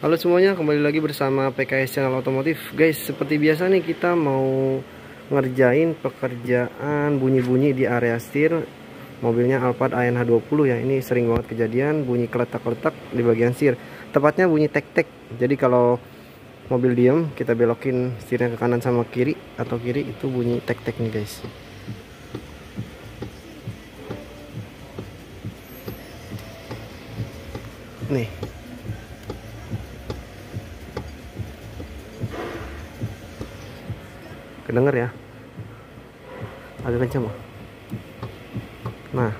Halo semuanya, kembali lagi bersama PKS Channel Otomotif. Guys, seperti biasa nih kita mau ngerjain pekerjaan bunyi-bunyi di area setir mobilnya Alphard ANH20 ya. Ini sering banget kejadian bunyi keletak-keletak di bagian setir. Tepatnya bunyi tek-tek. Jadi kalau mobil diem, kita belokin setirnya ke kanan sama kiri atau kiri itu bunyi tek-tek nih guys. Nih, kedenger ya? Agak kencang nah.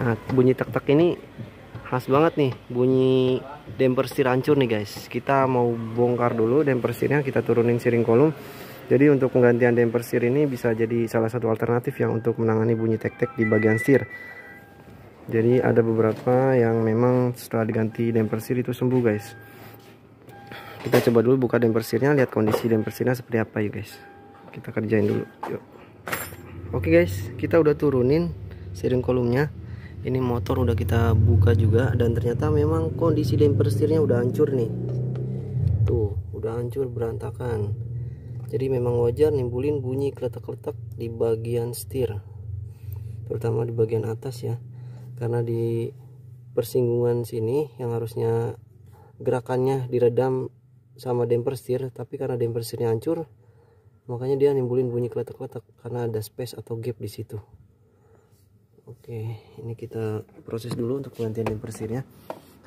Nah bunyi tek-tek ini khas banget nih bunyi damper setir hancur nih guys. Kita mau bongkar dulu damper setirnya kita turunin siring kolom. Jadi untuk penggantian damper setir ini bisa jadi salah satu alternatif ya untuk menangani bunyi tek-tek di bagian setir. Jadi ada beberapa yang memang setelah diganti damper setir itu sembuh guys kita coba dulu buka damper setirnya lihat kondisi damper setirnya seperti apa ya guys. Kita kerjain dulu yuk. Oke guys kita udah turunin steering kolumnya. Ini motor udah kita buka juga dan ternyata memang kondisi damper setirnya udah hancur nih. Tuh udah hancur berantakan. Jadi memang wajar nimbulin bunyi keletak-keletak di bagian setir terutama di bagian atas ya. Karena di persinggungan sini yang harusnya gerakannya diredam sama damper setir tapi karena damper setirnya hancur makanya dia nimbulin bunyi keletak-keletak karena ada space atau gap di situ. Oke ini kita proses dulu untuk penggantian damper setirnya.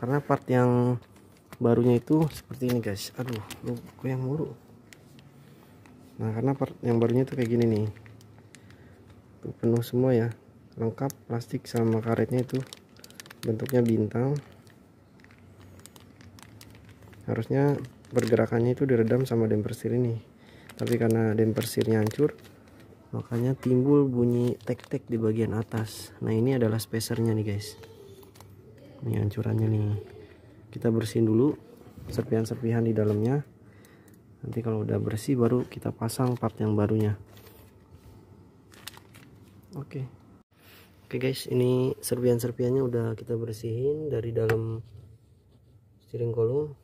Karena part yang barunya itu seperti ini guys. Aduh lu goyang mulu. Nah karena part yang barunya itu kayak gini nih. Tuh penuh semua ya. Lengkap plastik sama karetnya itu. Bentuknya bintang. Harusnya pergerakannya itu diredam sama damper setir ini. Tapi karena damper setirnya hancur makanya timbul bunyi tek-tek di bagian atas. Nah ini adalah spacernya nih guys. Ini hancurannya nih. Kita bersihin dulu serpihan-serpihan di dalamnya. Nanti kalau udah bersih baru kita pasang part yang barunya. Oke. Okay. oke okay guys ini serpihan-serpihannya udah kita bersihin dari dalam steering column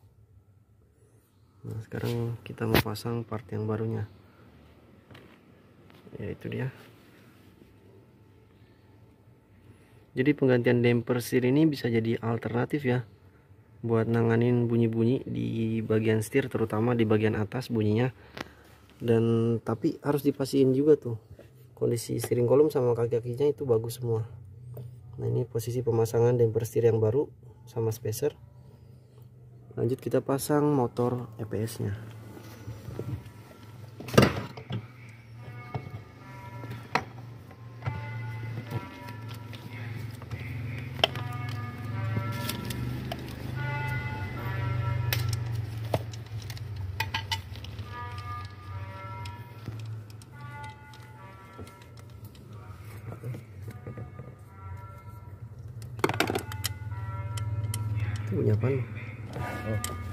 nah sekarang kita mau pasang part yang barunya. Ya itu dia. Jadi penggantian damper setir ini bisa jadi alternatif ya buat nanganin bunyi-bunyi di bagian setir terutama di bagian atas bunyinya. Dan tapi harus dipastiin juga tuh kondisi steering column sama kaki-kakinya itu bagus semua. Nah ini posisi pemasangan damper setir yang baru sama spacer lanjut kita pasang motor EPS nya punya apa nih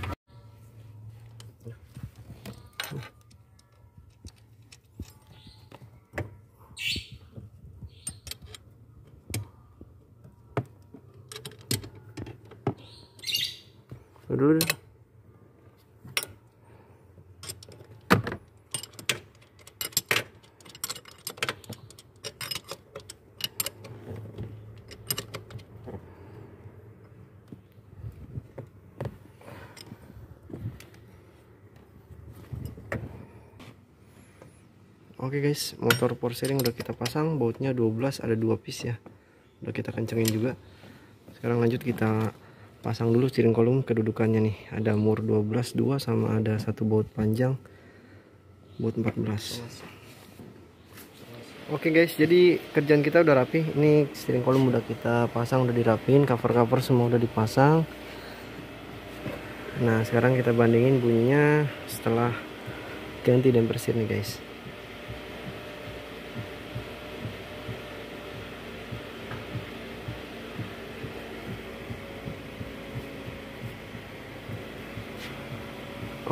Aduh. Oke guys, motor power steering udah kita pasang, bautnya 12 ada dua piece ya. Udah kita kencengin juga. Sekarang lanjut kita pasang dulu steering kolom kedudukannya nih. Ada mur 12 2 sama ada satu baut panjang baut 14. Oke guys, jadi kerjaan kita udah rapi. Ini steering kolom udah kita pasang, udah dirapin, cover-cover semua udah dipasang. Nah, sekarang kita bandingin bunyinya setelah ganti damper setir nih guys.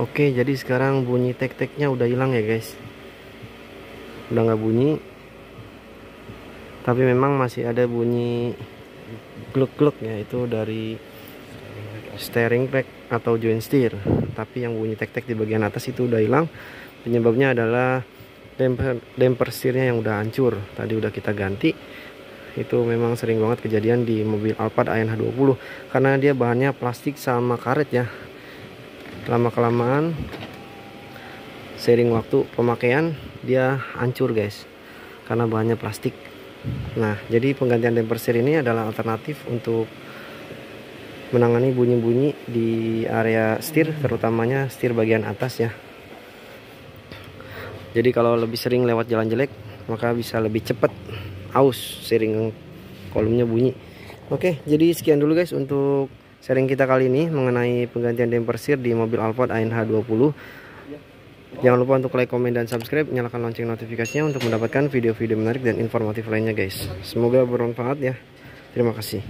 Oke jadi sekarang bunyi tek-teknya udah hilang ya guys. Udah nggak bunyi. Tapi memang masih ada bunyi gluk-gluk ya Itu dari steering pack atau joint steer. Tapi yang bunyi tek-tek di bagian atas itu udah hilang. Penyebabnya adalah damper damper setirnya yang udah hancur. Tadi udah kita ganti. Itu memang sering banget kejadian di mobil Alphard ANH 20 karena dia bahannya plastik sama karet ya lama kelamaan sering waktu pemakaian dia hancur guys. Karena bahannya plastik. Nah jadi penggantian damper setir ini adalah alternatif untuk menangani bunyi-bunyi di area setir terutamanya setir bagian atas ya. Jadi kalau lebih sering lewat jalan jelek maka bisa lebih cepat aus sering kolomnya bunyi. Oke jadi sekian dulu guys untuk sharing kita kali ini mengenai penggantian damper setir di mobil Alphard ANH 20 jangan lupa untuk like, komen, dan subscribe. Nyalakan lonceng notifikasinya untuk mendapatkan video-video menarik dan informatif lainnya guys. Semoga bermanfaat ya. Terima kasih